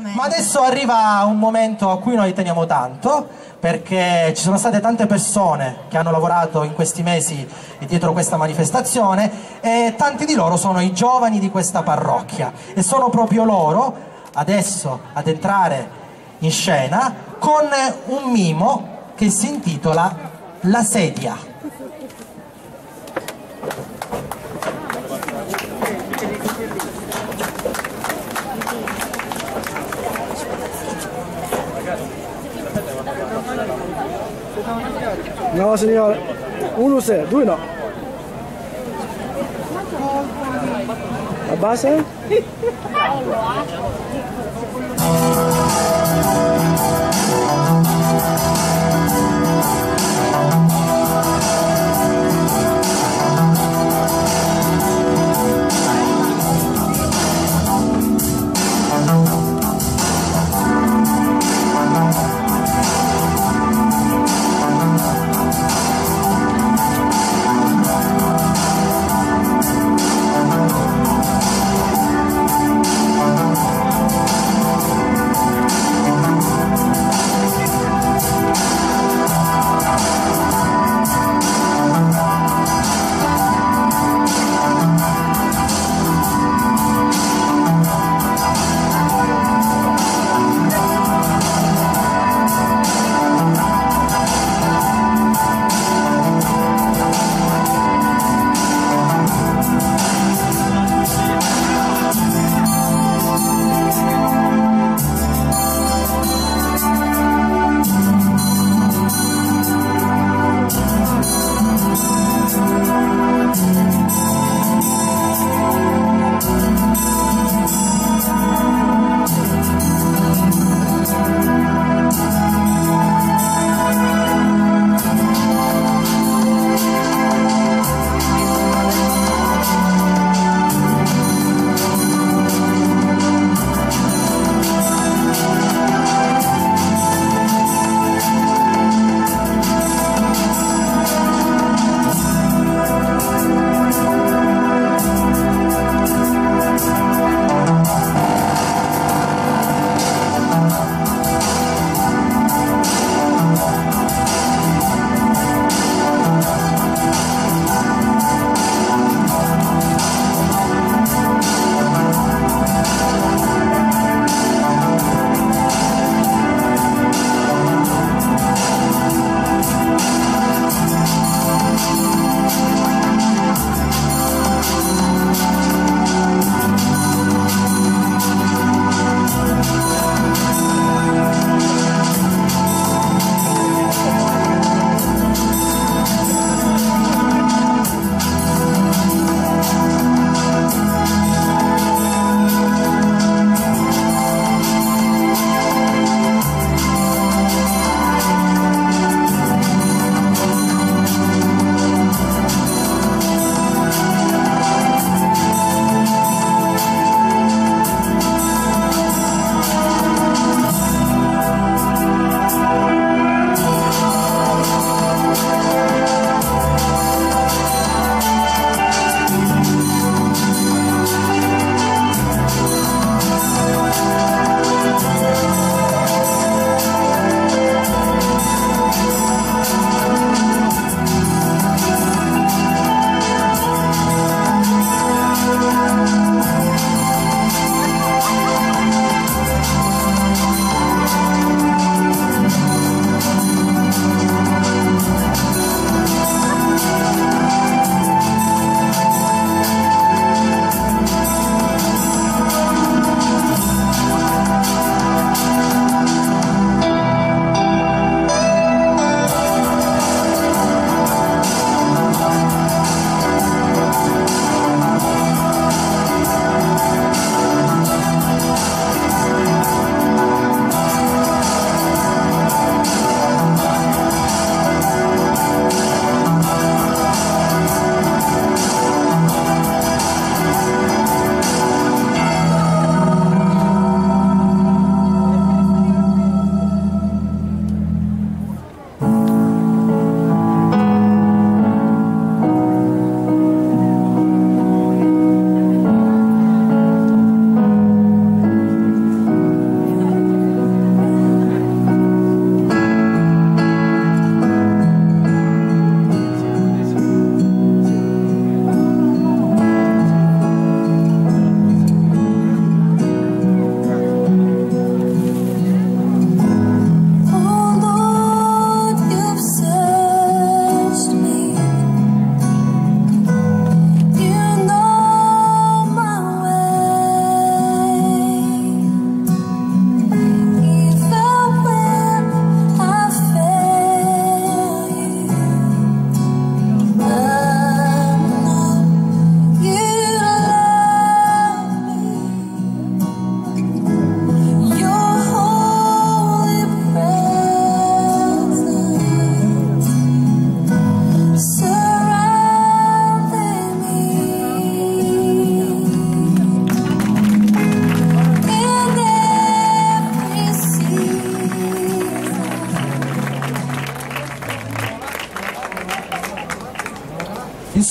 Ma adesso arriva un momento a cui noi teniamo tanto, perché ci sono state tante persone che hanno lavorato in questi mesi dietro questa manifestazione e tanti di loro sono i giovani di questa parrocchia e sono proprio loro adesso ad entrare in scena con un mimo che si intitola La sedia. 당황스러워. Unuse, do you dois Abasa?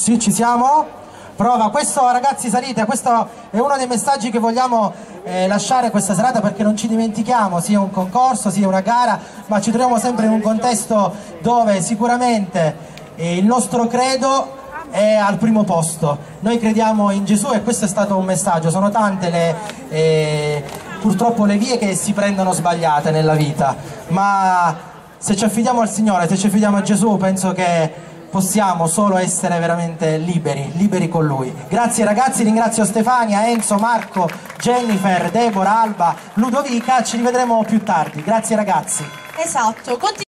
Sì, ci siamo? Prova, questo ragazzi salite, questo è uno dei messaggi che vogliamo eh, lasciare questa serata perché non ci dimentichiamo, sia un concorso, sia una gara, ma ci troviamo sempre in un contesto dove sicuramente eh, il nostro credo è al primo posto. Noi crediamo in Gesù e questo è stato un messaggio, sono tante le, eh, purtroppo le vie che si prendono sbagliate nella vita, ma se ci affidiamo al Signore, se ci affidiamo a Gesù, penso che possiamo solo essere veramente liberi, liberi con Lui. Grazie ragazzi, ringrazio Stefania, Enzo, Marco, Jennifer, Deborah, Alba, Ludovica, ci rivedremo più tardi. Grazie ragazzi. Esatto, continu-